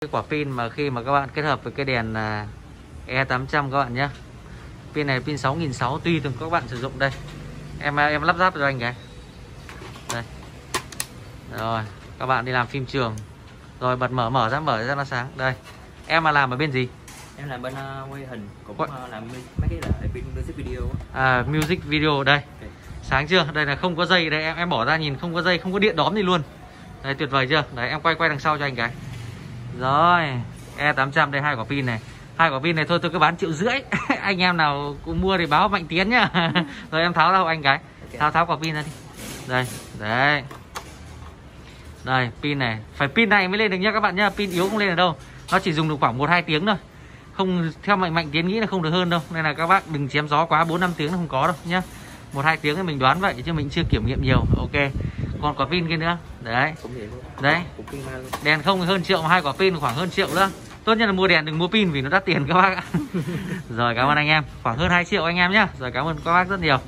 cái quả pin mà khi mà các bạn kết hợp với cái đèn là E800 các bạn nhé. Pin này pin 6006 tùy từng các bạn sử dụng đây. Em em lắp ráp cho anh cái. Đây. Rồi các bạn đi làm phim trường. Rồi bật mở mở ra mở ra nó sáng. Đây. Em mà làm ở bên gì? Em làm bên uh, quay hình cũng Quay- uh, làm mấy cái là music video à, music video đây. Ok. sáng chưa? Đây là không có dây đây em em bỏ ra nhìn không có dây không có điện đóm gì luôn. Đây tuyệt vời chưa? Đấy em quay quay đằng sau cho anh cái rồi e 800 đây hai quả pin này. Hai quả pin này thôi tôi cứ bán triệu rưỡi. Anh em nào cũng mua thì báo mạnh tiến nhá. Rồi em tháo ra hộ anh cái. Ok. tháo tháo quả pin ra đi. Đây đấy. Đây pin này. Phải pin này mới lên được nhá các bạn nhá. Pin yếu không lên được đâu. Nó chỉ dùng được khoảng một hai tiếng thôi. Không theo mạnh mạnh tiến nghĩ là không được hơn đâu. Nên là các bác đừng chém gió quá 4 5 tiếng là không có đâu nhá. Một hai tiếng thì mình đoán vậy chứ mình chưa kiểm nghiệm nhiều. Ok còn quả pin kia nữa. Đấy. Đấy. đèn không thì hơn triệu mà hai quả pin khoảng hơn triệu nữa. Tốt nhất là mua đèn đừng mua pin vì nó đắt tiền các bác ạ. Rồi cảm ơn anh em. Khoảng hơn 2 triệu anh em nhá. Rồi cảm ơn các bác rất nhiều